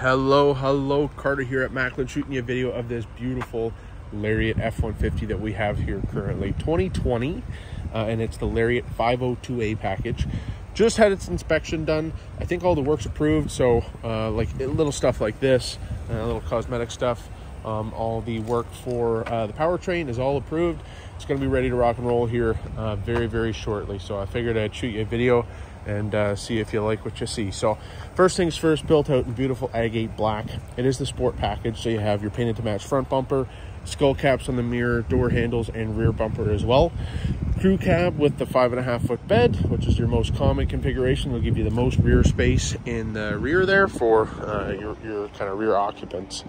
Hello, hello, Carter here at Maclin shooting you a video of this beautiful Lariat F-150 that we have here currently, 2020, uh, and it's the Lariat 502A package. Just had its inspection done. I think all the work's approved, so uh, like little stuff like this, uh, little cosmetic stuff, um, all the work for uh, the powertrain is all approved. It's going to be ready to rock and roll here uh, very, very shortly. So I figured I'd shoot you a video and uh, see if you like what you see. So first things first, built out in beautiful agate black. It is the sport package, so you have your painted to match front bumper, skull caps on the mirror, door handles, and rear bumper as well. Crew cab with the five and a half foot bed, which is your most common configuration. Will give you the most rear space in the rear there for uh, your, your kind of rear occupants.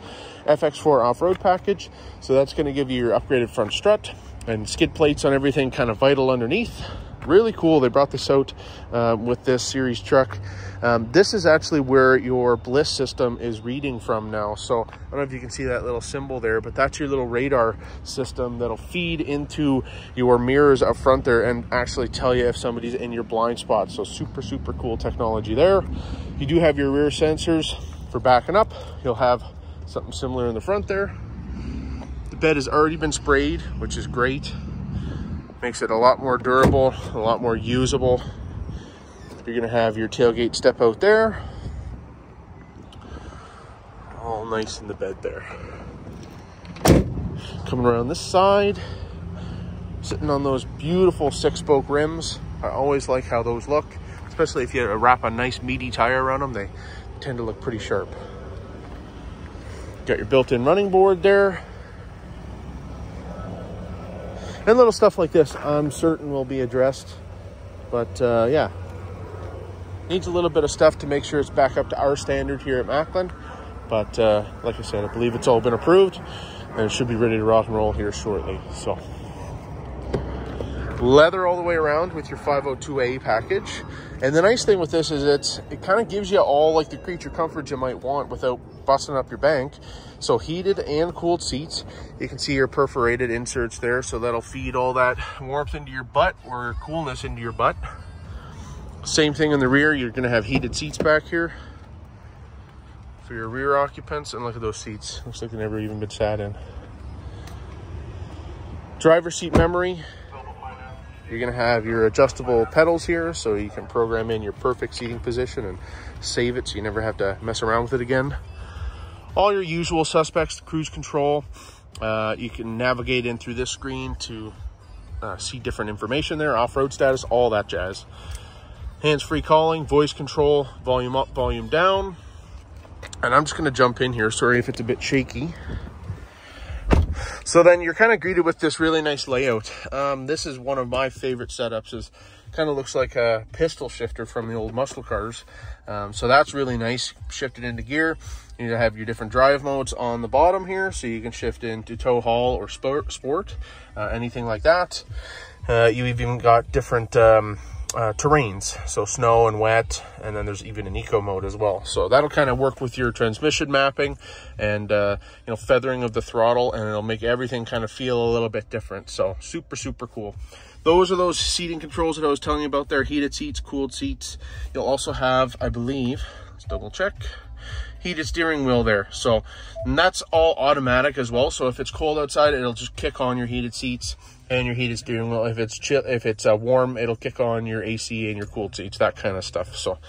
FX4 off-road package, so that's going to give you your upgraded front strut and skid plates on everything kind of vital underneath really cool. They brought this out uh, with this series truck. Um, this is actually where your BLIS system is reading from now. So I don't know if you can see that little symbol there, but that's your little radar system that'll feed into your mirrors up front there and actually tell you if somebody's in your blind spot. So super, super cool technology there. You do have your rear sensors for backing up. You'll have something similar in the front there. The bed has already been sprayed, which is great makes it a lot more durable, a lot more usable. You're gonna have your tailgate step out there. All nice in the bed there. Coming around this side, sitting on those beautiful six spoke rims. I always like how those look, especially if you wrap a nice meaty tire around them, they tend to look pretty sharp. Got your built-in running board there and little stuff like this i'm certain will be addressed. But uh, yeah. Needs a little bit of stuff to make sure it's back up to our standard here at maclin. But uh, like i said i believe it's all been approved and it should be ready to rock and roll here shortly. So leather all the way around with your 502A package. And the nice thing with this is it's it kind of gives you all like the creature comforts you might want without busting up your bank. So heated and cooled seats. You can see your perforated inserts there, so that'll feed all that warmth into your butt or coolness into your butt. Same thing in the rear, you're gonna have heated seats back here for your rear occupants. And look at those seats, looks like they've never even been sat in. Driver seat memory, you're gonna have your adjustable pedals here so you can program in your perfect seating position and save it so you never have to mess around with it again. All your usual suspects, cruise control. Uh, you can navigate in through this screen to uh, see different information there, off-road status, all that jazz. Hands-free calling, voice control, volume up, volume down. And I'm just gonna jump in here. Sorry if it's a bit shaky. So then you're kind of greeted with this really nice layout. Um, this is one of my favorite setups is kind of looks like a pistol shifter from the old muscle cars. Um, so that's really nice. Shift it into gear. You have your different drive modes on the bottom here. So you can shift into tow haul or sport, sport uh, anything like that. Uh, you even got different um, uh, terrains, so snow and wet, and then there's even an eco mode as well. So that'll kind of work with your transmission mapping and uh, you know feathering of the throttle, and it'll make everything kind of feel a little bit different. So super super cool. Those are those seating controls that I was telling you about there: heated seats, cooled seats. You'll also have, I believe, let's double check heated steering wheel there. So that's all automatic as well. So if it's cold outside, it'll just kick on your heated seats and your heated steering wheel. If it's chill, if it's uh, warm, it'll kick on your AC and your cooled seats, that kind of stuff. So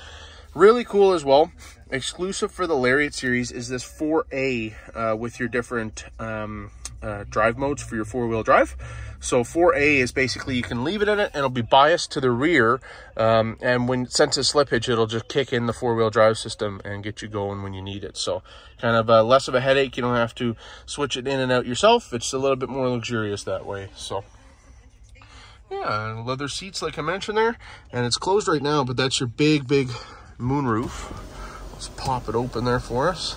really cool as well. Exclusive for the Lariat series is this 4A uh, with your different um, uh, drive modes for your four-wheel drive. So 4A is basically you can leave it in it and it'll be biased to the rear. Um, and when it senses slippage, it'll just kick in the four-wheel drive system and get you going when you need it. So kind of uh, less of a headache. You don't have to switch it in and out yourself. It's a little bit more luxurious that way. So yeah, leather seats like I mentioned there. And it's closed right now, but that's your big, big moonroof. Let's pop it open there for us.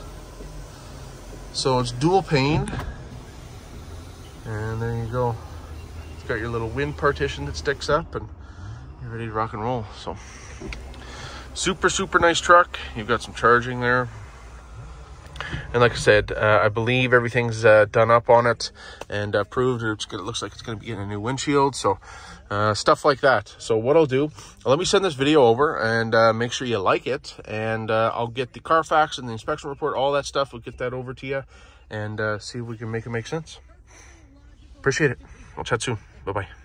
So it's dual pane. And there you go. It's got your little wind partition that sticks up and you're ready to rock and roll. So super, super nice truck. You've got some charging there. And like I said, uh, I believe everything's uh, done up on it and approved. It's it looks like it's going to be getting a new windshield. So uh, stuff like that. So what I'll do, let me send this video over and uh, make sure you like it. And uh, I'll get the Carfax and the inspection report, all that stuff. We'll get that over to you and uh, see if we can make it make sense. Appreciate it. I'll chat soon. Bye-bye.